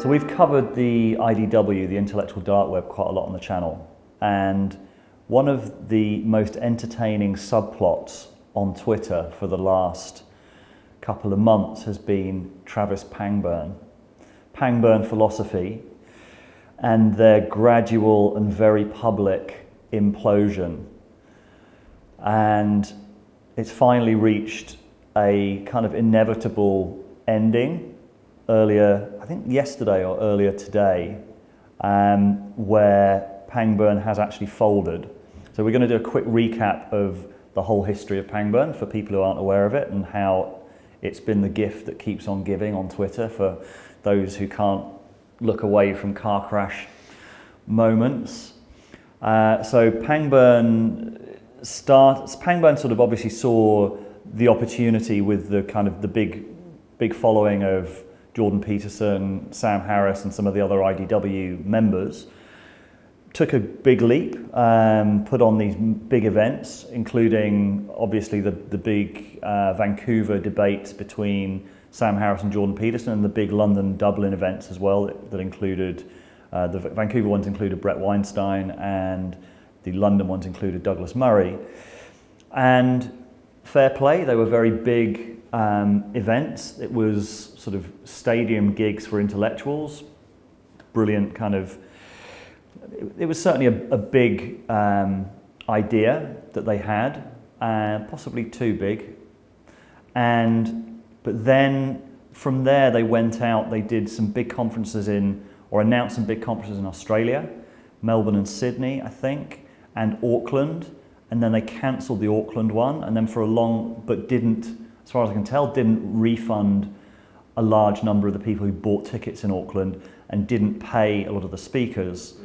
So we've covered the IDW, the intellectual dark web, quite a lot on the channel. And one of the most entertaining subplots on Twitter for the last couple of months has been Travis Pangburn. Pangburn philosophy and their gradual and very public implosion. And it's finally reached a kind of inevitable ending earlier, I think yesterday or earlier today, um, where Pangburn has actually folded. So we're going to do a quick recap of the whole history of Pangburn for people who aren't aware of it and how it's been the gift that keeps on giving on Twitter for those who can't look away from car crash moments. Uh, so Pangburn starts. Pangburn sort of obviously saw the opportunity with the kind of the big, big following of Jordan Peterson, Sam Harris, and some of the other IDW members. Took a big leap, um, put on these big events, including obviously the, the big uh, Vancouver debates between Sam Harris and Jordan Peterson, and the big London Dublin events as well that, that included uh, the Vancouver ones included Bret Weinstein, and the London ones included Douglas Murray. And fair play, they were very big um, events. It was sort of stadium gigs for intellectuals, brilliant kind of. It, was certainly a, a big um, idea that they had, uh, possibly too big. And but then from there they went out. They did some big conferences in, or announced some big conferences in Australia, Melbourne and Sydney, I think, and Auckland. And then they cancelled the Auckland one, and then for a long, but didn't as far as I can tell, didn't refund a large number of the people who bought tickets in Auckland and didn't pay a lot of the speakers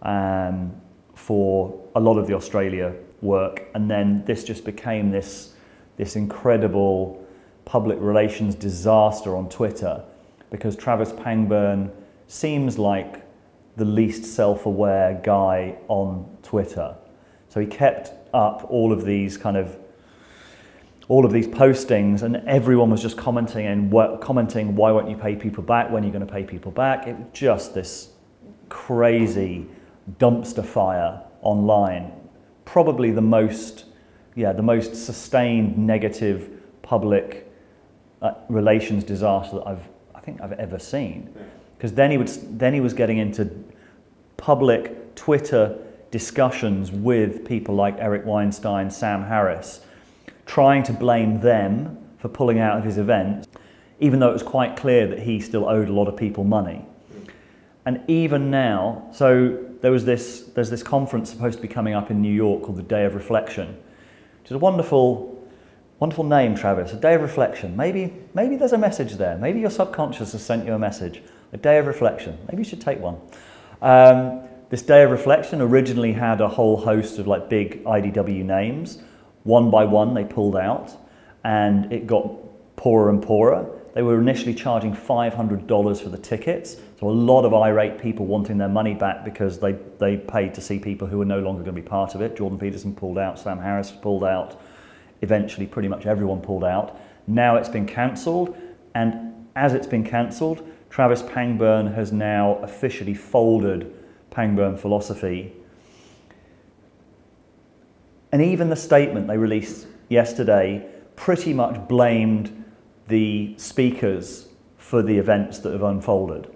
um, for a lot of the Australia work. And then this just became this, this incredible public relations disaster on Twitter because Travis Pangburn seems like the least self-aware guy on Twitter. So he kept up all of these kind of all of these postings and everyone was just commenting and commenting why won't you pay people back? When are you going to pay people back? It was just this crazy dumpster fire online. Probably the most yeah the most sustained negative public uh, relations disaster that I've I think I've ever seen. Because then he would then he was getting into public Twitter discussions with people like Eric Weinstein Sam Harris trying to blame them for pulling out of his event, even though it was quite clear that he still owed a lot of people money. And even now, so there was this, there's this conference supposed to be coming up in New York called the Day of Reflection, which is a wonderful, wonderful name, Travis, a Day of Reflection. Maybe, maybe there's a message there. Maybe your subconscious has sent you a message. A Day of Reflection. Maybe you should take one. Um, this Day of Reflection originally had a whole host of like big IDW names, one by one, they pulled out, and it got poorer and poorer. They were initially charging $500 for the tickets, so a lot of irate people wanting their money back because they, they paid to see people who were no longer going to be part of it. Jordan Peterson pulled out, Sam Harris pulled out, eventually pretty much everyone pulled out. Now it's been cancelled, and as it's been cancelled, Travis Pangburn has now officially folded Pangburn philosophy and even the statement they released yesterday pretty much blamed the speakers for the events that have unfolded.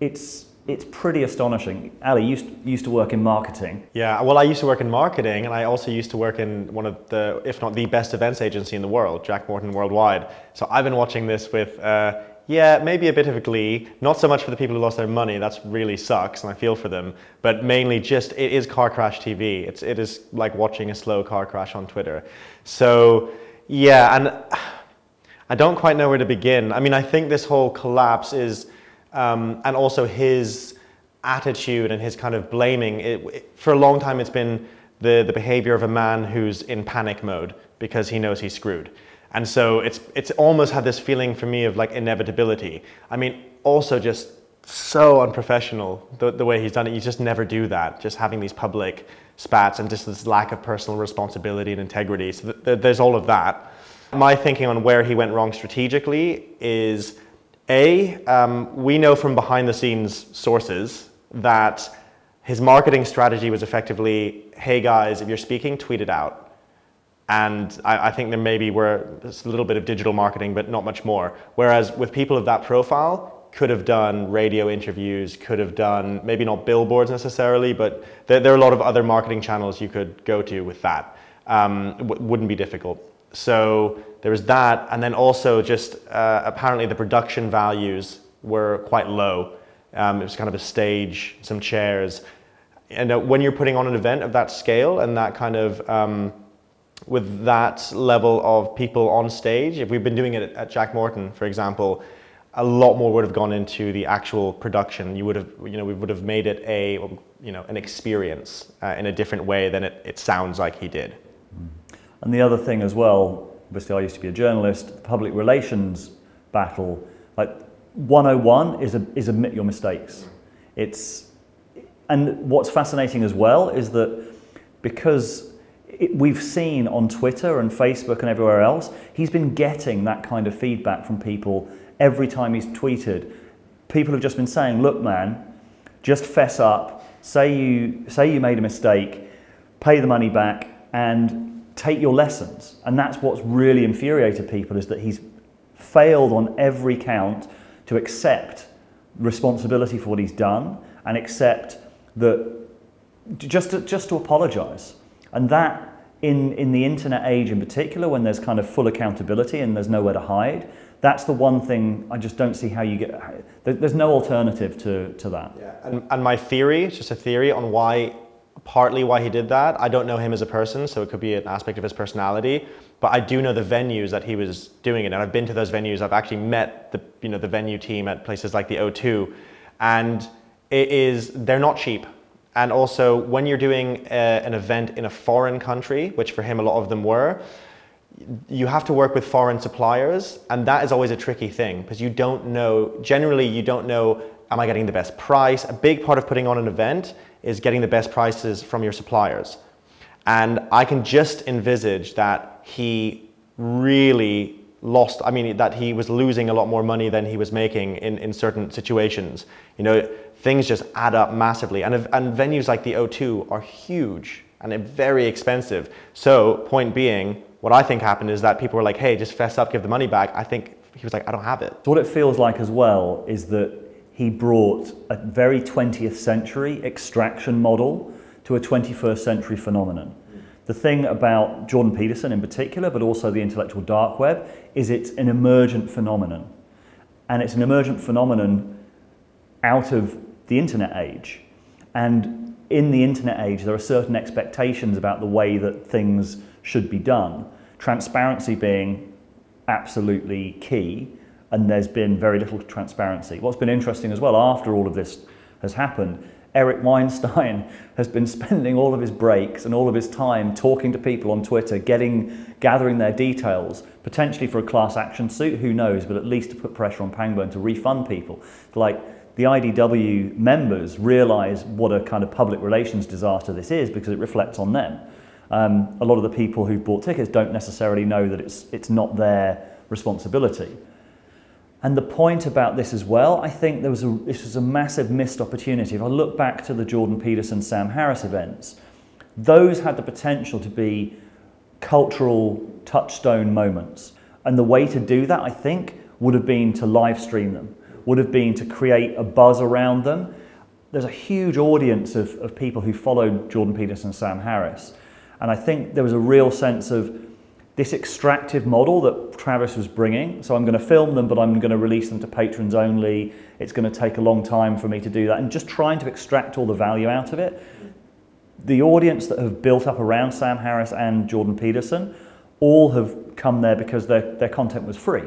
It's, it's pretty astonishing. Ali, used, used to work in marketing. Yeah, well, I used to work in marketing, and I also used to work in one of the, if not the best events agency in the world, Jack Morton Worldwide. So I've been watching this with uh, yeah, maybe a bit of a glee. Not so much for the people who lost their money. That's really sucks, and I feel for them. But mainly just it is car crash TV. It's it is like watching a slow car crash on Twitter. So yeah, and I don't quite know where to begin. I mean, I think this whole collapse is, um, and also his attitude and his kind of blaming. It, it, for a long time, it's been the the behavior of a man who's in panic mode because he knows he's screwed. And so it's, it's almost had this feeling for me of like inevitability. I mean, also just so unprofessional the, the way he's done it. You just never do that, just having these public spats and just this lack of personal responsibility and integrity. So th- th- there's all of that. My thinking on where he went wrong strategically is A, um, we know from behind the scenes sources that his marketing strategy was effectively hey guys, if you're speaking, tweet it out. And I, I, think there maybe were a little bit of digital marketing, but not much more. Whereas with people of that profile, could have done radio interviews, could have done maybe not billboards necessarily, but there, there are a lot of other marketing channels you could go to with that. Um, wouldn't be difficult. So there was that, and then also just uh, apparently the production values were quite low. Um, it was kind of a stage, some chairs, and uh, when you're putting on an event of that scale and that kind of um, with that level of people on stage, if we've been doing it at Jack Morton, for example, a lot more would have gone into the actual production. You would have, you know, we would have made it a, you know, an experience uh, in a different way than it, it sounds like he did. And the other thing as well, obviously I used to be a journalist, the public relations battle, like 101 is, a, is admit your mistakes. It's, and what's fascinating as well is that because we've seen on Twitter and Facebook and everywhere else, he's been getting that kind of feedback from people every time he's tweeted. People have just been saying, look, man, just fess up, say you, say you made a mistake, pay the money back, and take your lessons. And that's what's really infuriated people is that he's failed on every count to accept responsibility for what he's done and accept that just to, just to apologize. And that in, in the internet age in particular, when there's kind of full accountability and there's nowhere to hide, that's the one thing I just don't see how you get. There's no alternative to, to that. Yeah. And, and my theory, it's just a theory on why, partly why he did that. I don't know him as a person, so it could be an aspect of his personality. But I do know the venues that he was doing it, and I've been to those venues. I've actually met the you know the venue team at places like the O2, and it is they're not cheap. And also, when you're doing a, an event in a foreign country, which for him a lot of them were, you have to work with foreign suppliers, and that is always a tricky thing because you don't know, generally, you don't know, am I getting the best price? A big part of putting on an event is getting the best prices from your suppliers. And I can just envisage that he really lost, I mean, that he was losing a lot more money than he was making in, in certain situations. You know, things just add up massively. And, and venues like the O2 are huge and very expensive. So, point being, what I think happened is that people were like, hey, just fess up, give the money back. I think he was like, I don't have it. So what it feels like as well is that he brought a very 20th century extraction model to a 21st century phenomenon. The thing about Jordan Peterson in particular, but also the intellectual dark web, is it's an emergent phenomenon. And it's an emergent phenomenon out of the internet age. And in the internet age, there are certain expectations about the way that things should be done. Transparency being absolutely key, and there's been very little transparency. What's been interesting as well after all of this has happened, Eric Weinstein has been spending all of his breaks and all of his time talking to people on Twitter, getting, gathering their details, potentially for a class action suit, who knows, but at least to put pressure on Pangburn to refund people. Like the IDW members realize what a kind of public relations disaster this is because it reflects on them. Um, a lot of the people who've bought tickets don't necessarily know that it's, it's not their responsibility. And the point about this as well, I think there was a, this was a massive missed opportunity. If I look back to the Jordan Peterson, Sam Harris events, those had the potential to be cultural touchstone moments. And the way to do that, I think, would have been to live stream them, would have been to create a buzz around them. There's a huge audience of, of people who followed Jordan Peterson, and Sam Harris. And I think there was a real sense of this extractive model that Travis was bringing. So I'm going to film them, but I'm going to release them to patrons only. It's going to take a long time for me to do that. And just trying to extract all the value out of it. The audience that have built up around Sam Harris and Jordan Peterson all have come there because their, their content was free.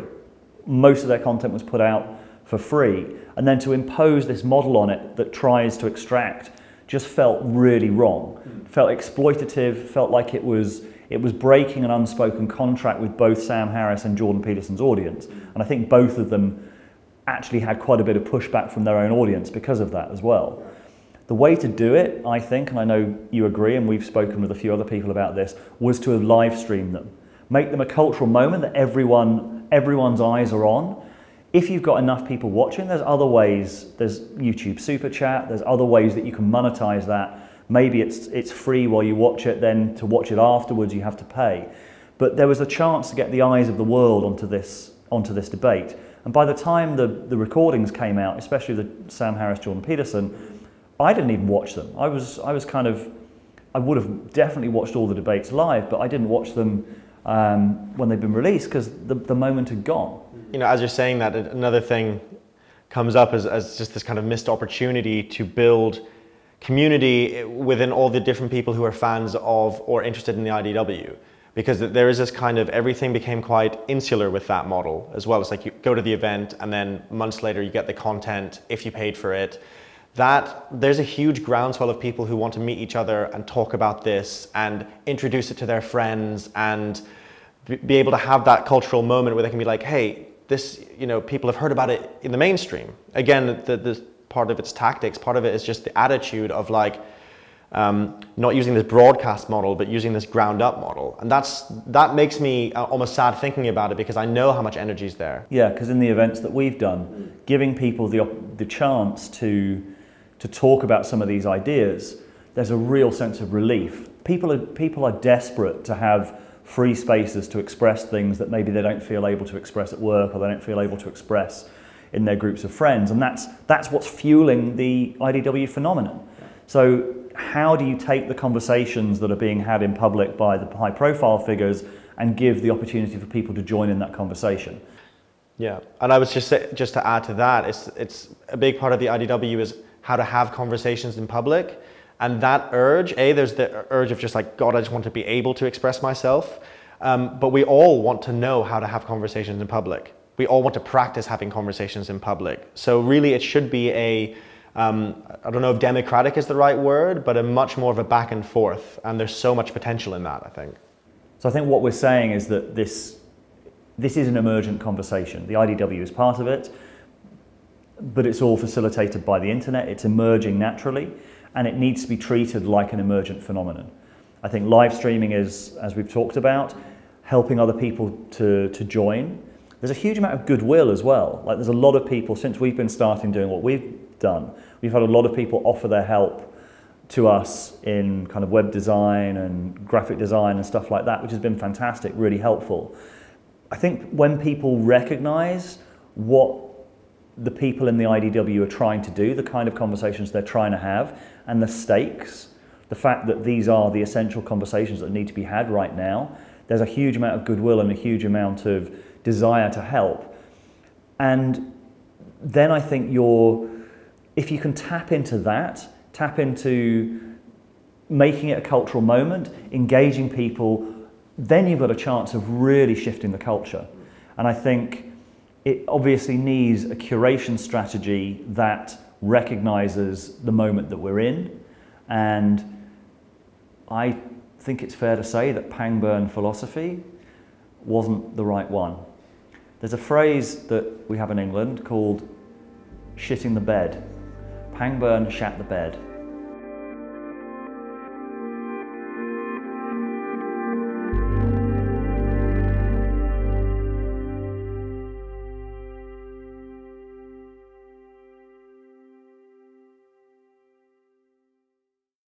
Most of their content was put out for free. And then to impose this model on it that tries to extract just felt really wrong. Felt exploitative, felt like it was it was breaking an unspoken contract with both Sam Harris and Jordan Peterson's audience. And I think both of them actually had quite a bit of pushback from their own audience because of that as well. The way to do it, I think, and I know you agree, and we've spoken with a few other people about this, was to live stream them. Make them a cultural moment that everyone, everyone's eyes are on. If you've got enough people watching, there's other ways. There's YouTube Super Chat. There's other ways that you can monetize that. Maybe it's it's free while you watch it. Then to watch it afterwards, you have to pay. But there was a chance to get the eyes of the world onto this onto this debate. And by the time the, the recordings came out, especially the Sam Harris, Jordan Peterson, I didn't even watch them. I was I was kind of I would have definitely watched all the debates live, but I didn't watch them um, when they've been released because the, the moment had gone you know, as you're saying that, another thing comes up as, as just this kind of missed opportunity to build community within all the different people who are fans of or interested in the IDW. Because there is this kind of everything became quite insular with that model as well. It's like you go to the event and then months later you get the content if you paid for it. That there's a huge groundswell of people who want to meet each other and talk about this and introduce it to their friends and be able to have that cultural moment where they can be like, hey, this, you know, people have heard about it in the mainstream. Again, the, the part of its tactics, part of it is just the attitude of like, um, not using this broadcast model, but using this ground up model. And that's, that makes me uh, almost sad thinking about it because I know how much energy is there. Yeah, because in the events that we've done, giving people the, the chance to, to talk about some of these ideas, there's a real sense of relief. People are, people are desperate to have free spaces to express things that maybe they don't feel able to express at work or they don't feel able to express in their groups of friends. And that's, that's what's fueling the IDW phenomenon. So, how do you take the conversations that are being had in public by the high profile figures and give the opportunity for people to join in that conversation? Yeah, and I was just just to add to that, it's it's a big part of the IDW is how to have conversations in public, and that urge, A, there's the urge of just like, God, I just want to be able to express myself. Um, but we all want to know how to have conversations in public. We all want to practice having conversations in public. So really it should be a, um, I don't know if democratic is the right word, but a much more of a back and forth. And there's so much potential in that, I think. So I think what we're saying is that this, this is an emergent conversation. The IDW is part of it, but it's all facilitated by the internet. It's emerging naturally and it needs to be treated like an emergent phenomenon. I think live streaming is, as we've talked about, helping other people to, to join. There's a huge amount of goodwill as well. Like there's a lot of people, since we've been starting doing what we've done, we've had a lot of people offer their help to us in kind of web design and graphic design and stuff like that, which has been fantastic, really helpful. I think when people recognize what the people in the IDW are trying to do, the kind of conversations they're trying to have, and the stakes, the fact that these are the essential conversations that need to be had right now, there's a huge amount of goodwill and a huge amount of desire to help. And then I think you're, if you can tap into that, tap into making it a cultural moment, engaging people, then you've got a chance of really shifting the culture. And I think it obviously needs a curation strategy that recognizes the moment that we're in. And I think it's fair to say that Pangburn philosophy wasn't the right one. There's a phrase that we have in England called shitting the bed. Pangburn shat the bed.